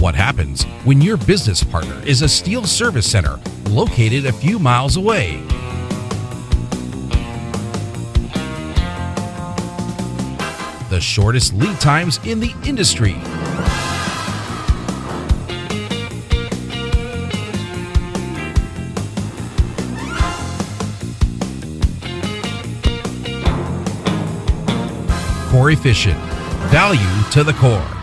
What happens when your business partner is a steel service center located a few miles away? The shortest lead times in the industry. Corefficient. Value to the core.